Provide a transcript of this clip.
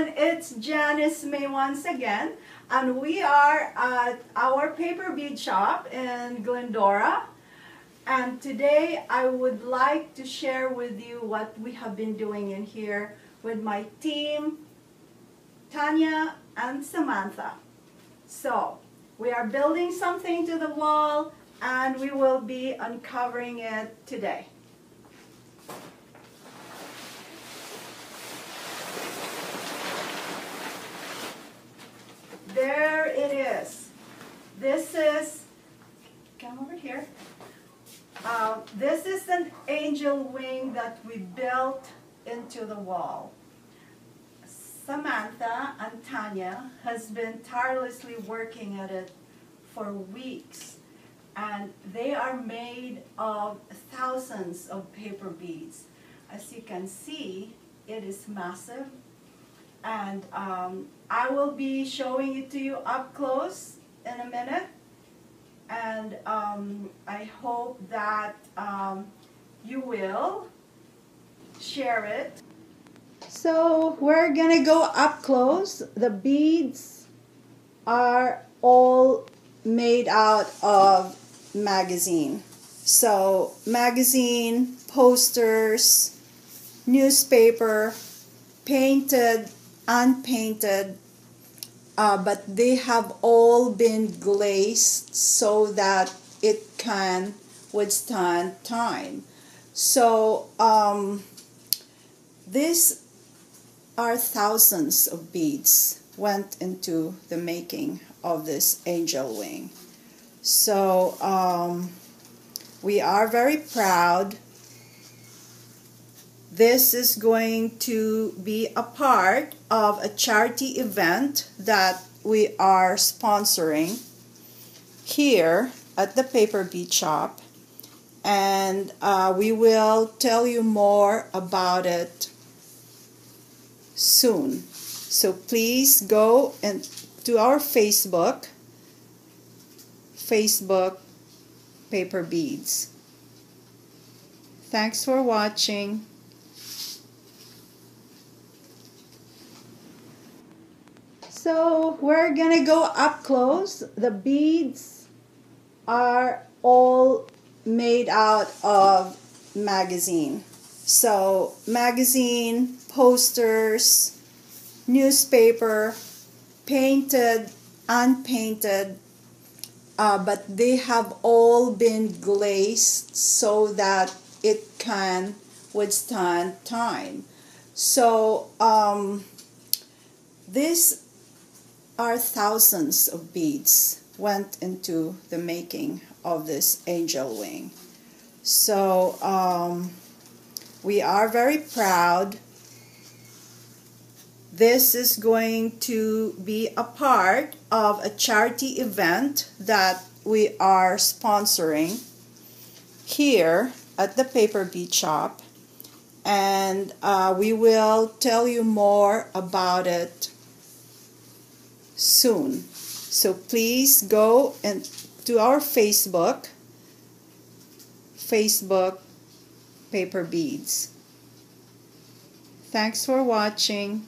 everyone, it's Janice Mae once again, and we are at our paper bead shop in Glendora. And today I would like to share with you what we have been doing in here with my team, Tanya and Samantha. So, we are building something to the wall and we will be uncovering it today. There it is. This is, come over here. Uh, this is an angel wing that we built into the wall. Samantha and Tanya has been tirelessly working at it for weeks and they are made of thousands of paper beads. As you can see, it is massive and um, I will be showing it to you up close in a minute and um, I hope that um, you will share it. So we're gonna go up close. The beads are all made out of magazine. So magazine, posters, newspaper, painted unpainted, uh, but they have all been glazed so that it can withstand time. So um, these are thousands of beads went into the making of this angel wing. So um, we are very proud this is going to be a part of a charity event that we are sponsoring here at the Paper Bead Shop. And uh, we will tell you more about it soon. So please go and to our Facebook, Facebook Paper Beads. Thanks for watching. So we're gonna go up close. The beads are all made out of magazine. So magazine, posters, newspaper, painted, unpainted, uh, but they have all been glazed so that it can withstand time. So um, this are thousands of beads went into the making of this angel wing. So um, we are very proud. This is going to be a part of a charity event that we are sponsoring here at the Paper Bead Shop. And uh, we will tell you more about it soon. So please go and to our Facebook, Facebook Paper Beads. Thanks for watching.